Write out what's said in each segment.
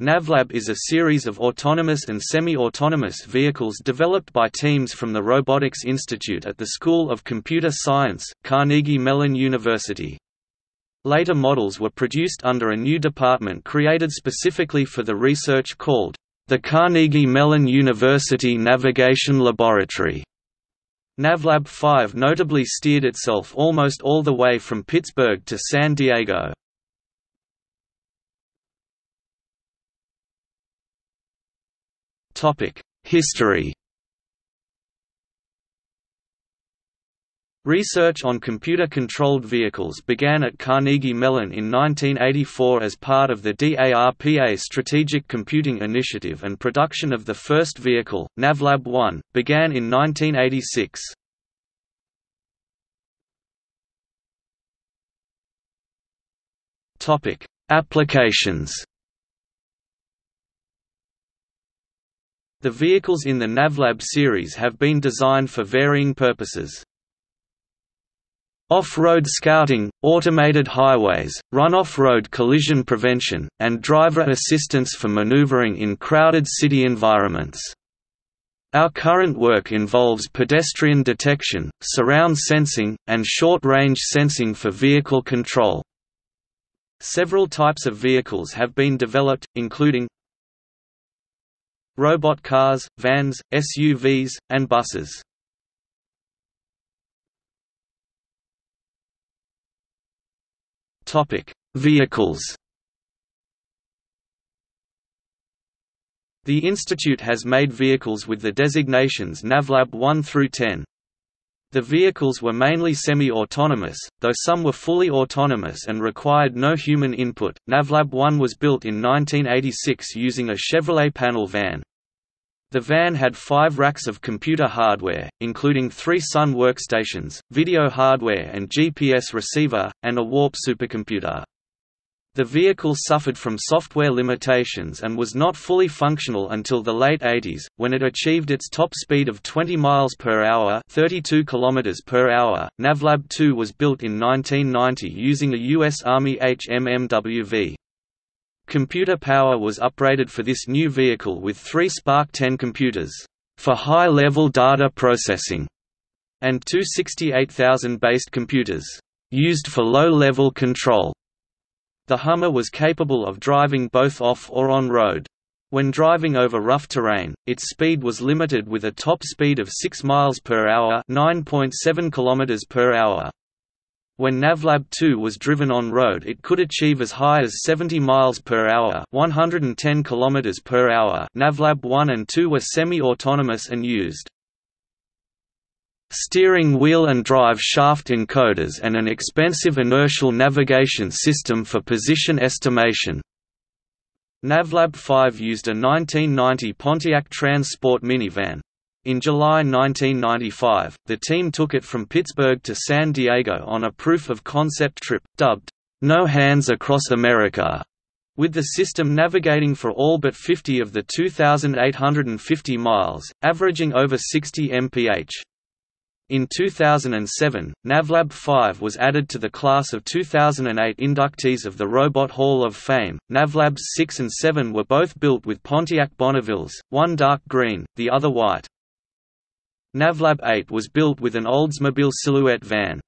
NavLab is a series of autonomous and semi-autonomous vehicles developed by teams from the Robotics Institute at the School of Computer Science, Carnegie Mellon University. Later models were produced under a new department created specifically for the research called the Carnegie Mellon University Navigation Laboratory. NavLab 5 notably steered itself almost all the way from Pittsburgh to San Diego. History Research on computer-controlled vehicles began at Carnegie Mellon in 1984 as part of the DARPA Strategic Computing Initiative and production of the first vehicle, NavLab 1, began in 1986. Applications The vehicles in the NavLab series have been designed for varying purposes. Off-road scouting, automated highways, run-off-road collision prevention, and driver assistance for maneuvering in crowded city environments. Our current work involves pedestrian detection, surround sensing, and short-range sensing for vehicle control. Several types of vehicles have been developed, including robot cars, vans, SUVs, and buses. Topic: Vehicles. The institute has made vehicles with the designations NavLab 1 through 10. The vehicles were mainly semi-autonomous, though some were fully autonomous and required no human input. NavLab 1 was built in 1986 using a Chevrolet panel van. The van had five racks of computer hardware, including three Sun workstations, video hardware and GPS receiver, and a Warp supercomputer. The vehicle suffered from software limitations and was not fully functional until the late 80s, when it achieved its top speed of 20 miles per hour, 32 kilometers per hour. Navlab 2 was built in 1990 using a US Army HMMWV. Computer power was upgraded for this new vehicle with three SPARC 10 computers for high-level data processing and two 68,000-based computers used for low-level control. The Hummer was capable of driving both off or on road. When driving over rough terrain, its speed was limited with a top speed of 6 miles per hour, 9.7 kilometers per hour. When Navlab 2 was driven on road it could achieve as high as 70 miles per hour, 110 kilometers per hour. Navlab 1 and 2 were semi-autonomous and used steering wheel and drive shaft encoders and an expensive inertial navigation system for position estimation. Navlab 5 used a 1990 Pontiac Trans-Sport minivan. In July 1995, the team took it from Pittsburgh to San Diego on a proof-of-concept trip, dubbed, No Hands Across America, with the system navigating for all but 50 of the 2,850 miles, averaging over 60 mph. In 2007, NavLab 5 was added to the class of 2008 inductees of the Robot Hall of Fame. NavLabs 6 and 7 were both built with Pontiac Bonnevilles, one dark green, the other white. NavLab 8 was built with an Oldsmobile Silhouette van.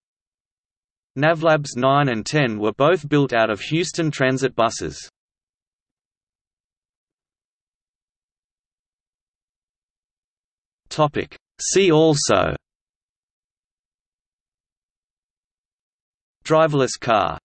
NavLabs 9 and 10 were both built out of Houston Transit buses. See also Driverless car